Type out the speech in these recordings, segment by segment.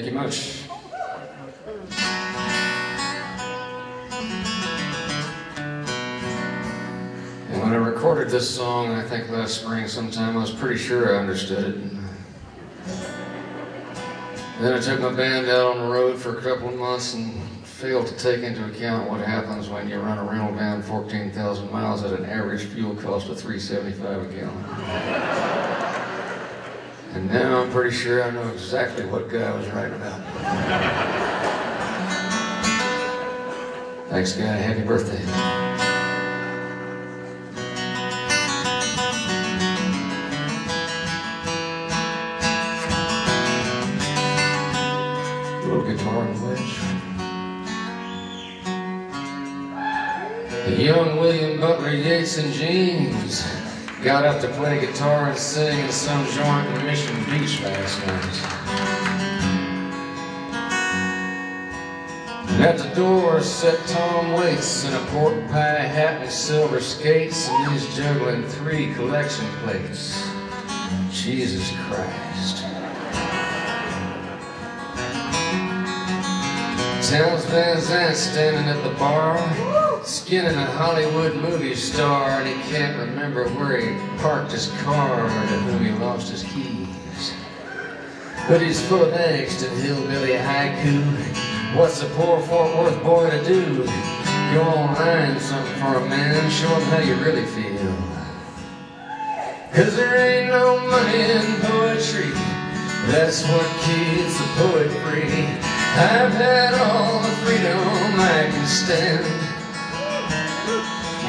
Thank you much. And when I recorded this song, I think last spring sometime, I was pretty sure I understood it. Then I took my band out on the road for a couple of months and failed to take into account what happens when you run a rental van 14,000 miles at an average fuel cost of 375 a gallon. And now I'm pretty sure I know exactly what Guy was writing about. Thanks, Guy. Happy birthday. little guitar and wedge. Young William Butler Yeats and Keats got up to play guitar and sing in some joint in Mission Beach last night. At the door sat Tom Waits in a pork pie hat and silver skates, and he's juggling three collection plates. Jesus Christ. Townes Van Zandt standing at the bar, skinning a Hollywood movie star, and he can't remember where he parked his car or to whom he lost his keys. But he's full of angst and hillbilly haiku. What's a poor Fort Worth boy to do? Go online something for a man, show him how you really feel. Cause there ain't no money in poetry, that's what keeps the poet free. I've had all the freedom I can stand.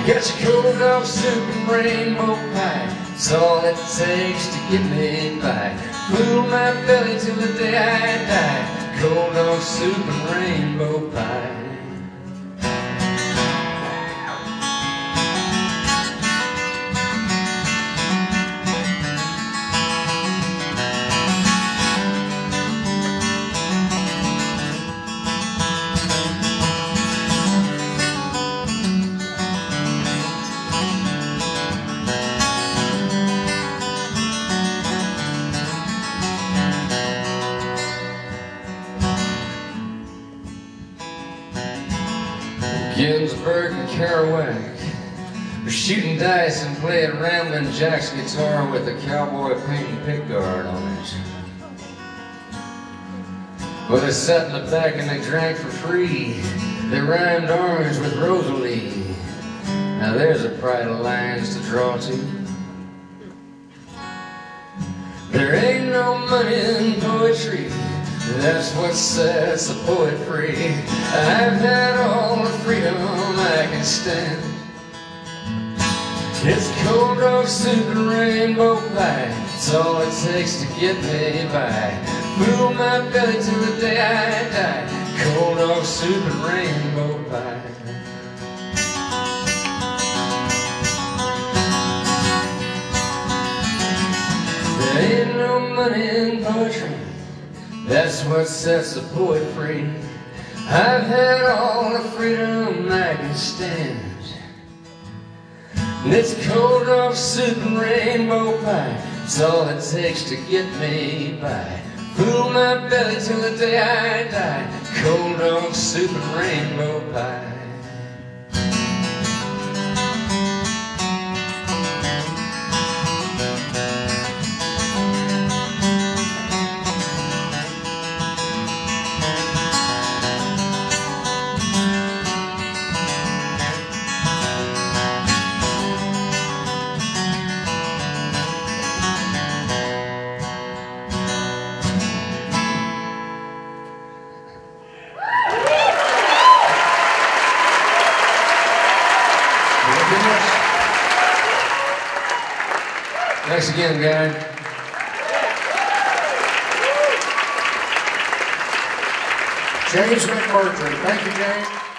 Got your cold dog soup and rainbow pie. It's all it takes to get me by. Fool my belly till the day I die. Cold dog soup and rainbow pie. Ginsberg and Kerouac were shooting dice and playing Ramblin' Jack's guitar with a cowboy painting pickguard on it. Well, they sat in the back and they drank for free. They rhymed orange with Rosalie. Now there's a pride of lines to draw to. There ain't no money in poetry. That's what sets the poet free. I've had all the freedom I can stand. It's cold dog soup and rainbow pie. It's all it takes to get me by. Fool my belly till the day I die. Cold dog soup and rainbow pie. There ain't no money in poetry. That's what sets the poet free. I've had all the freedom I can stand. And it's cold dog soup and rainbow pie. It's all it takes to get me by. Fool my belly till the day I die. Cold dog soup and rainbow pie. Thanks again, Guy. James McMurtry. Thank you, James.